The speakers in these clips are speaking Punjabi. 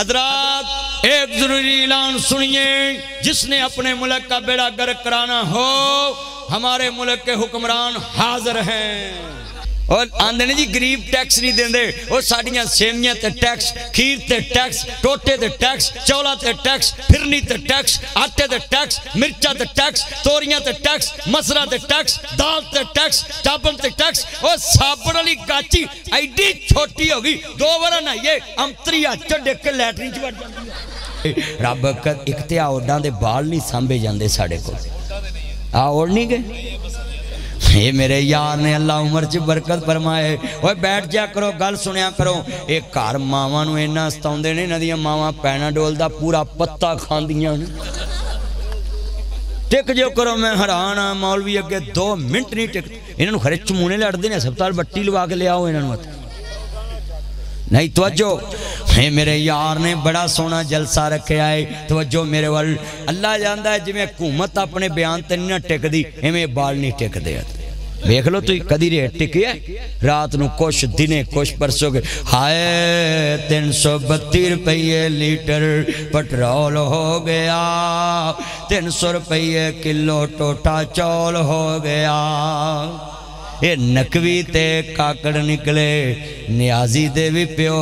हजरात, एक ज़रूरी ऐलान सुनिए, जिसने अपने मुल्क का बेड़ा गर्क कराना हो, हमारे मुल्क के हुक्मरान हाजिर हैं। ਔਰ ਆਂਦੇ ਨੇ ਜੀ ਗਰੀਬ ਟੈਕਸ ਨਹੀਂ ਦਿੰਦੇ ਉਹ ਸਾਡੀਆਂ ਸੇਮੀਆਂ ਤੇ ਟੈਕਸ ਖੀਰ ਤੇ ਟੈਕਸ ਟੋਟੇ ਤੇ ਟੈਕਸ ਚੌਲਾ ਤੇ ਟੈਕਸ ਫਿਰਨੀ ਤੇ ਟੈਕਸ ਆਟੇ ਤੇ ਟੈਕਸ ਮਿਰਚਾਂ ਤੇ ਟੈਕਸ ਤੋਰੀਆਂ ਤੇ ਟੈਕਸ ਮਸਰਾ ਤੇ ਟੈਕਸ ਦਾਲ ਤੇ ਟੈਕਸ ਸਾਬਣ ਤੇ ਟੈਕਸ ਉਹ ਸਾਬਣ ਵਾਲੀ ਕਾਚੀ ਐਡੀ ਛੋਟੀ ਹੋ ਗਈ ਦੋ ਵਾਰ ਨਹਾਈਏ ਅੰਤਰੀ ਹੱਥ ਡਿੱਕ ਲੈਟਰੀ ਚ ਵੜ ਜਾਂਦੀ ਰੱਬ ਇੱਕ ਤੇ ਆਉਡਾਂ ਦੇ ਬਾਲ ਨਹੀਂ ਸਾਂਭੇ ਜਾਂਦੇ ਸਾਡੇ ਕੋਲ ਆ ਔੜ ਨਹੀਂ ਗਏ ਇਹ ਮੇਰੇ ਯਾਰ ਨੇ ਅੱਲਾ ਉਮਰ 'ਚ ਬਰਕਤ ਫਰਮਾਏ ਓਏ ਬੈਠ ਜਾ ਕਰੋ ਗੱਲ ਸੁਣਿਆ ਕਰੋ ਇਹ ਘਰ ਮਾਵਾਂ ਨੂੰ ਇੰਨਾ ਸਤਾਉਂਦੇ ਨੇ ਇਹਨਾਂ ਦੀਆਂ ਮਾਵਾਂ ਪੈਨਾਡੋਲ ਦਾ ਪੂਰਾ ਪੱਤਾ ਖਾਂਦੀਆਂ ਨੇ ਟਿਕ ਜੋ ਕਰੋ ਮੈਂ ਹੈਰਾਨ ਆ ਮੌਲਵੀ ਅੱਗੇ 2 ਮਿੰਟ ਨਹੀਂ ਟਿਕ ਇਹਨਾਂ ਨੂੰ ਖਰੇ ਚਮੂਨੇ ਲੜਦੇ ਨੇ ਹਸਪਤਾਲ ਬੱਟੀ ਲਵਾ ਕੇ ਲਿਆਓ ਇਹਨਾਂ ਨੂੰ ਇੱਥੇ नहीं तवज्जो है मेरे यार ने बड़ा सोना जलसा रखा है तवज्जो मेरे वाल अल्लाह जानता है जिमें हुकूमत अपने बयान ते नहीं ना टिकदी एवें बाल नहीं टिकदे ਵੇਖ ਲਓ ਤੁਸੀਂ ਕਦੀ ਰੇਟ ਟਿਕਿਆ ਰਾਤ ਨੂੰ ਕੁਛ ਦਿਨੇ ਕੁਛ ਪਰਸੋਗੇ ਹਾਏ 332 ਰੁਪਏ ਲੀਟਰ ਪੈਟਰੋਲ ਹੋ ਗਿਆ 300 ਰੁਪਏ ਕਿਲੋ ਟੋਟਾ ਚੌਲ ਹੋ ਗਿਆ ਇਹ ਨਕਵੀ ਤੇ ਕਾਕੜ ਨਿਕਲੇ ਨਿਆਜ਼ੀ ਦੇ ਵੀ ਪਿਓ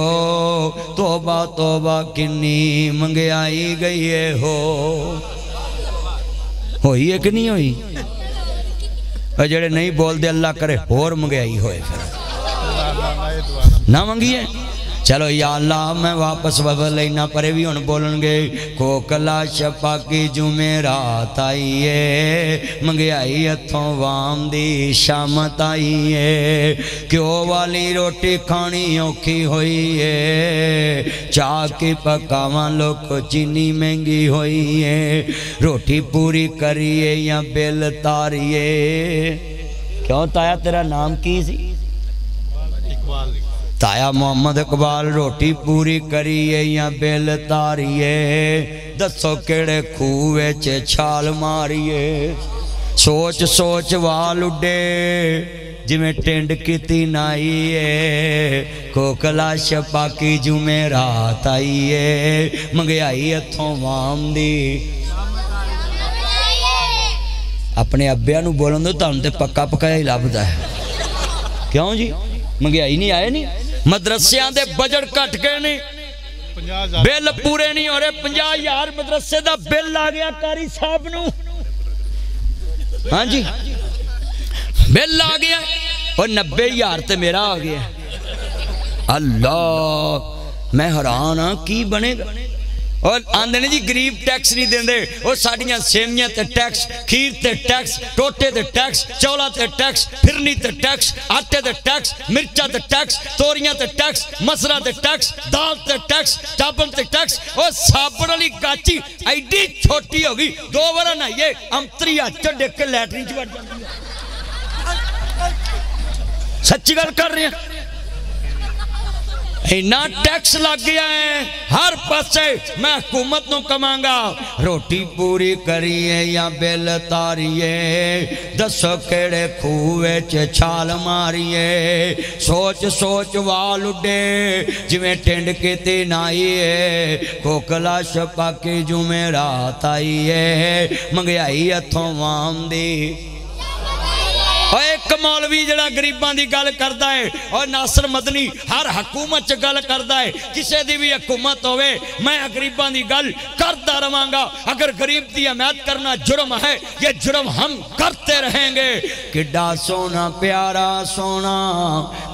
ਤੋਬਾ ਤੋਬਾ ਕਿੰਨੀ ਮੰਗਿਆਈ ਗਈ ਏ ਹੋ ਹੋਈ ਹੈ ਕਿ ਨਹੀਂ ਹੋਈ ਉਹ ਜਿਹੜੇ ਨਹੀਂ ਬੋਲਦੇ ਅੱਲਾ ਕਰੇ ਹੋਰ ਮੰਗਿਆਈ ਹੋਏ ਫਿਰ। ਨਾ ਮੰਗੀਏ? चलो या अल्लाह मैं वापस वफद लेना, परे भी हूँ बोलन गए कोकला छपाकी जुमेरात आई है मंगयाई हथों वाम दी शामत आई है घ्यो वाली रोटी खानी औखी हुई है चा की पकावा लोग चीनी महँगी हुई है रोटी पूरी करिए या बिल तारीए। क्यों ताया, तेरा नाम की सी? ਤਾਇਆ ਮੁਹੰਮਦ ਇਕਬਾਲ, ਰੋਟੀ ਪੂਰੀ ਕਰੀਏ ਜਾਂ ਬਿੱਲ ਤਾਰੀਏ ਦੱਸੋ ਕਿਹੜੇ ਖੂਹ ਵਿੱਚ ਛਾਲ ਮਾਰੀਏ? ਸੋਚ ਸੋਚ ਵਾਲ ਉੱਡੇ, ਜਿਵੇਂ ਟਿੰਡ ਕੀਤੀ ਨਾਈਏ। ਏ ਕੋਕਲਾ ਛਪਾਕੀ ਜੁਮੇ ਰਾਤ ਆਈ ਏ ਮੰਗਿਆਈ ਹੱਥੋਂ ਵਾਮ ਦੀ। ਆਪਣੇ ਅੱਬਿਆਂ ਨੂੰ ਬੋਲਣ ਦੋ ਤੁਹਾਨੂੰ ਤੇ ਪੱਕਾ ਪੱਕਾ ਹੀ ਲੱਭਦਾ ਹੈ। ਕਿਉਂ ਜੀ? ਮੰਗਿਆਈ ਨਹੀਂ, ਆਏ ਨਹੀਂ? ਮਦਰਸਿਆਂ ਦੇ ਬਜਟ ਘਟ ਗਏ ਨੇ ਬਿੱਲ ਪੂਰੇ ਨਹੀਂ ਹੋ ਰਹੇ 50000 ਮਦਰਸੇ ਦਾ ਬਿੱਲ ਆ ਗਿਆ ਕਾਰੀ ਸਾਹਿਬ ਨੂੰ ਹਾਂਜੀ ਬਿੱਲ ਆ ਗਿਆ ਉਹ 90000 ਤੇ ਮੇਰਾ ਆ ਗਿਆ ਅੱਲਾ ਮੈਂ ਹੈਰਾਨ ਆ ਕੀ ਬਣੇਗਾ ਔਰ ਆਂਦੇ ਨੇ ਜੀ ਗਰੀਬ ਟੈਕਸ ਨਹੀਂ ਦਿੰਦੇ ਉਹ ਸਾਡੀਆਂ ਸੇਮੀਆਂ ਤੇ ਟੈਕਸ ਖੀਰ ਤੇ ਟੈਕਸ ਟੋਟੇ ਤੇ ਟੈਕਸ ਚੌਲਾ ਤੇ ਟੈਕਸ ਫਿਰਨੀ ਤੇ ਟੈਕਸ ਆਟੇ ਤੇ ਟੈਕਸ ਮਿਰਚਾਂ ਤੇ ਟੈਕਸ ਤੋਰੀਆਂ ਤੇ ਟੈਕਸ ਮਸਰਾ ਤੇ ਟੈਕਸ ਦਾਲ ਤੇ ਟੈਕਸ ਚਾਬਨ ਤੇ ਟੈਕਸ ਉਹ ਸਾਬਣ ਵਾਲੀ ਕਾਚੀ ਐਡੀ ਛੋਟੀ ਹੋ ਗਈ ਦੋ ਵਾਰ ਨਹਾਈਏ ਅੰਤਰੀ ਹੱਥ ਚ ਡਿੱਗ ਚ ਵੜ ਜਾਂਦੀ ਹੈ ਸੱਚੀ ਗੱਲ ਕਰ ਰਹੇ इना टैक्स लग गया है, हर पासे मैं हुकूमत नु कमांगा। रोटी पूरी करिए या बिल तारीए, दसो केड़े खूहे च छाल मारिए। सोच सोच वाल उडे जिमें टेंड कीती नाई है कोकला छपाके जुमे रात आई है, मंगाई हथों वाम दी। ਇੱਕ ਮੌਲਵੀ ਜਿਹੜਾ ਗਰੀਬਾਂ ਦੀ ਗੱਲ ਕਰਦਾ ਹੈ ਓਏ ਨਾਸਰ ਮਦਨੀ ਹਰ ਹਕੂਮਤ 'ਚ ਗੱਲ ਕਰਦਾ ਹੈ ਕਿਸੇ ਦੀ ਵੀ ਹਕੂਮਤ ਹੋਵੇ ਮੈਂ ਗਰੀਬਾਂ ਦੀ ਗੱਲ ਕਰਦਾ ਰਵਾਂਗਾ ਅਗਰ ਗਰੀਬ ਦੀ ਹਮਾਇਤ ਕਰਨਾ ਜੁਰਮ ਹੈ ਇਹ ਜੁਰਮ ਹਮ ਕਰਤੇ रहेंगे ਕਿੱਡਾ ਸੋਨਾ ਪਿਆਰਾ ਸੋਨਾ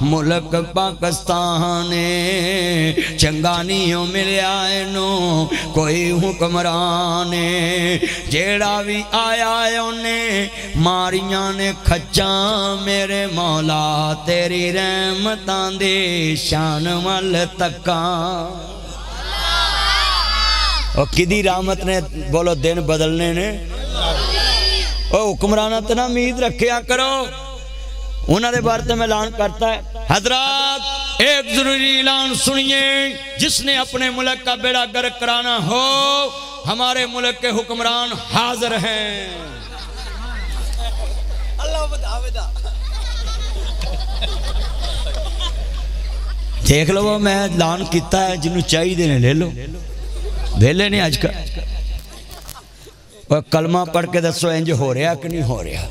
ਮੁਲਕ ਪਾਕਿਸਤਾਨ ਏ ਚੰਗਾ ਨਹੀਂ ਹੋ ਮਿਲਿਆ ਇਹਨੂੰ ਕੋਈ ਹੁਕਮਰਾਨ ਏ ਜਿਹੜਾ ਵੀ ਆਇਆ ਉਹਨੇ मेरे मौला, तेरी रहमत दे शान वल तक और किदी रामत ने बोलो, दिन बदलने ने? हुक्मराना तो ना उम्मीद रखिया करो। उन्होंने बारे तो मैं ऐलान करता है। हजरात, एक ज़रूरी ऐलान सुनिए, जिसने अपने मुल्क का बेड़ा गर्क कराना हो, हमारे मुल्क के हुक्मरान हाजिर हैं। ਦੇਖ ਲਵੋ, ਮੈਂ ਐਲਾਨ ਕੀਤਾ ਹੈ, ਜਿਹਨੂੰ ਚਾਹੀਦੇ ਨੇ ਲੈ ਲਓ। ਵੇਲੇ ਨੇ ਅੱਜ ਕੱਲ੍ਹ। ਕਲਮਾ ਪੜ੍ਹ ਕੇ ਦੱਸੋ ਇੰਜ ਹੋ ਰਿਹਾ ਕਿ ਨਹੀਂ ਹੋ ਰਿਹਾ?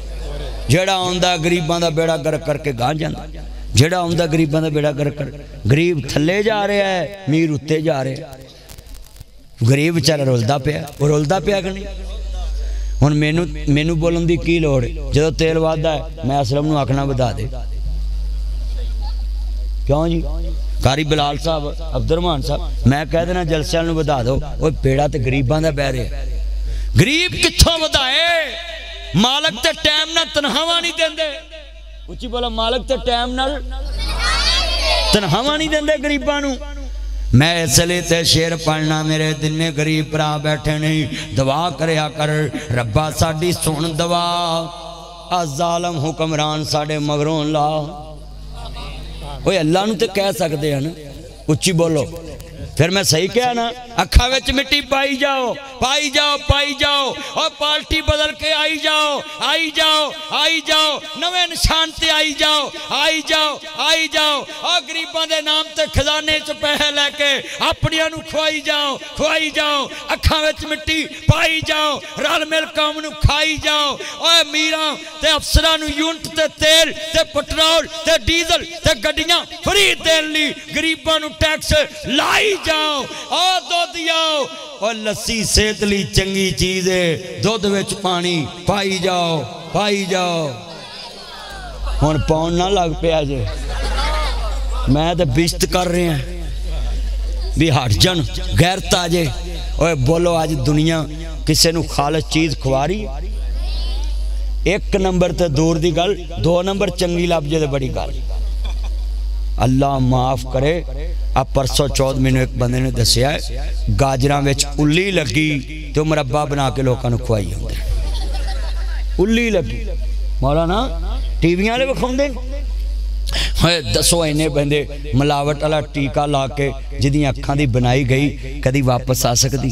ਜਿਹੜਾ ਆਉਂਦਾ, ਗਰੀਬਾਂ ਦਾ ਬੇੜਾ ਗਰ ਕਰਕੇ ਗਾਂ ਜਾਂਦਾ। ਜਿਹੜਾ ਆਉਂਦਾ, ਗਰੀਬਾਂ ਦਾ ਬੇੜਾ ਗਰਕ ਕਰ ਗਰੀਬ ਥੱਲੇ ਜਾ ਰਿਹਾ ਹੈ ਮੀਰ ਉੱਤੇ ਜਾ ਰਿਹਾ ਗਰੀਬ ਵਿਚਾਰਾ ਰੁਲਦਾ ਪਿਆ। ਉਹ ਰੁਲਦਾ ਪਿਆ ਕਿ ਨਹੀਂ? ਹੁਣ ਮੈਨੂੰ ਮੈਨੂੰ ਬੋਲਣ ਦੀ ਕੀ ਲੋੜ? ਜਦੋਂ ਤੇਲ ਵੱਧਦਾ ਮੈਂ ਅਸਲਮ ਨੂੰ ਆਖਣਾ ਵਧਾ ਦੇ। ਕਿਉਂ ਜੀ? ਕਾਰੀ ਬਲਾਲ ਸਾਹਿਬ ਅਬਦੁਰਮਾਨ ਸਾਹਿਬ, ਮੈਂ ਕਹਿ ਦੇਣਾ ਜਲਸਿਆਂ ਨੂੰ ਵਧਾ ਦਿਓ। ਉਹ ਪੇੜਾ ਤੇ ਗਰੀਬਾਂ ਦਾ ਬਹਿ ਰਿਹਾ। ਗਰੀਬ ਕਿੱਥੋਂ ਵਧਾਏ? ਮਾਲਕ ਤੇ ਟਾਈਮ ਨਾਲ ਤਨਖਾਹਾਂ ਨਹੀਂ ਦਿੰਦੇ। ਉੱਚੀ ਬੋਲੋ, ਮਾਲਕ ਤੇ ਟਾਈਮ ਨਾਲ ਤਨਖਾਹਾਂ ਨਹੀਂ ਦਿੰਦੇ ਗਰੀਬਾਂ ਨੂੰ। मैं इसलिए ते शेर पढ़ना मेरे दिन गरीब भरा बैठे नहीं। दवा कर कर, रब्बा साड़ी सुन दवा अजालम हुक्मरान साढ़े मगरों ला। वो अल्लाह तो कह सकते हैं उच्ची बोलो। ਫਿਰ ਮੈਂ ਸਹੀ ਕਿਹਾ ਨਾ, ਅੱਖਾਂ ਵਿੱਚ ਮਿੱਟੀ ਪਾਈ ਜਾਓ ਪਾਈ ਜਾਓ ਪਾਈ ਜਾਓ ਔਰ ਪਾਰਟੀ ਬਦਲ ਕੇ ਆਈ ਜਾਓ ਆਈ ਜਾਓ ਆਈ ਜਾਓ, ਨਵੇਂ ਨਿਸ਼ਾਨ ਤੇ ਆਈ ਜਾਓ ਆਈ ਜਾਓ ਆਈ ਜਾਓ ਆ ਗਰੀਬਾਂ ਦੇ ਨਾਮ ਤੇ ਖਜ਼ਾਨੇ 'ਚ ਪੈਸੇ ਲੈ ਕੇ ਆਪਣੀਆਂ ਨੂੰ ਖਵਾਈ ਜਾਓ ਖਵਾਈ ਜਾਓ, ਅੱਖਾਂ ਵਿੱਚ ਮਿੱਟੀ ਪਾਈ ਜਾਓ, ਰਲ ਮਿਲ ਕੌਮ ਨੂੰ ਖਾਈ ਜਾਓ, ਓਏ ਅਮੀਰਾਂ ਤੇ ਅਫਸਰਾਂ ਨੂੰ ਯੂਨਿਟ ਤੇ ਤੇਲ ਤੇ ਪੈਟਰੋਲ ਤੇ ਡੀਜ਼ਲ ਤੇ ਗੱਡੀਆਂ ਫਰੀ ਦੇਣ ਲਈ ਗਰੀਬਾਂ ਨੂੰ ਟੈਕਸ ਲਾਈ ਜਾਓ ਓ ਦੁੱਧ ਆਓ ਓ ਲੱਸੀ ਸਿਹਤ ਲਈ ਚੰਗੀ ਚੀਜ਼ ਏ। ਦੁੱਧ ਵਿੱਚ ਪਾਣੀ ਪਾਈ ਜਾਓ ਪਾਈ ਜਾਓ। ਹੁਣ ਪਾਉਣ ਨਾ ਲੱਗ ਪਿਆ ਜੇ। ਮੈਂ ਤਾਂ ਬਿਸ਼ਤ ਕਰ ਰਿਹਾ। ਵੀ ਹਟ ਜਾਣ, ਗੈਰਤ ਆ ਜੇ। ਓਏ ਬੋਲੋ, ਅੱਜ ਦੁਨੀਆ ਕਿਸੇ ਨੂੰ ਖਾਲਸ ਚੀਜ਼ ਖਵਾ ਰਹੀ ਹੈ ਇੱਕ ਨੰਬਰ ਤੇ ਦੂਰ ਦੀ ਗੱਲ, ਦੋ ਨੰਬਰ ਚੰਗੀ ਲੱਭ ਜੇ ਤੇ ਬੜੀ ਗੱਲ। ਅੱਲਾ ਮਾਫ ਕਰੇ। ਆ ਪਰਸੋਂ ਚੌਥ ਮੈਨੂੰ ਇੱਕ ਬੰਦੇ ਨੇ ਦੱਸਿਆ, ਗਾਜਰਾਂ ਵਿੱਚ ਉੱਲੀ ਲੱਗੀ ਤੇ ਉਹ ਮੁਰੱਬਾ ਬਣਾ ਕੇ ਲੋਕਾਂ ਨੂੰ ਖਵਾਈ ਹੁੰਦੇ ਉੱਲੀ ਲੱਗੀ। ਮੌਲਾਨਾ, ਟੀਵੀਆਂ ਵਾਲੇ ਵਿਖਾਉਂਦੇ ਨੇ ਦੱਸੋ ਇੰਨੇ ਬੰਦੇ, ਮਿਲਾਵਟ ਵਾਲਾ ਟੀਕਾ ਲਾ ਕੇ ਜਿਹਦੀਆਂ ਅੱਖਾਂ ਦੀ ਬਣਾਈ ਗਈ, ਕਦੀ ਵਾਪਸ ਆ ਸਕਦੀ।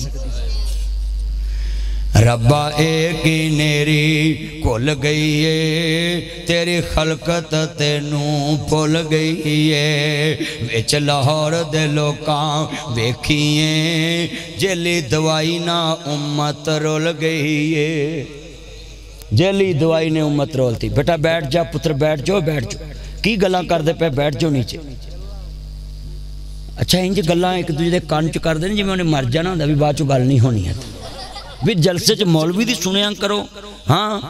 ਰੱਬਾ ਏ ਕੀ ਨੇਰੀ ਭੁੱਲ ਗਈ ਏ ਤੇਰੀ ਖਲਕਤ ਤੈਨੂੰ ਭੁੱਲ ਗਈ ਏ ਵਿੱਚ ਲਾਹੌਰ ਦੇ ਲੋਕਾਂ ਵੇਖੀਏ, ਜੇਲੀ ਦਵਾਈ ਨਾ ਉਮਤ ਰੁੱਲ ਗਈ ਏ ਜੇਲੀ ਦਵਾਈ ਨੇ ਉਮਤ ਰੋਲਤੀ। ਬੇਟਾ, ਬੈਠ ਜਾ ਪੁੱਤਰ, ਬੈਠ ਜਾ ਬੈਠ ਜਾ ਕੀ ਗੱਲਾਂ ਕਰਦੇ ਪਏ? ਬੈਠ ਜਾਓ ਨੀਚੇ। ਅੱਛਾ ਇੰਜ ਗੱਲਾਂ ਇੱਕ ਦੂਜੇ ਦੇ ਕੰਨ ਚ ਕਰਦੇ ਨੇ, ਜਿਵੇਂ ਉਹਨੇ ਮਰ ਜਾਣਾ ਹੁੰਦਾ, ਵੀ ਬਾਅਦ ਚ ਗੱਲ ਨਹੀਂ ਹੋਣੀ ਹੈ ਵੀ ਜਲਸੇ ਚ ਮੌਲਵੀ ਦੀ ਸੁਣਿਆ ਕਰੋ ਹਾਂ।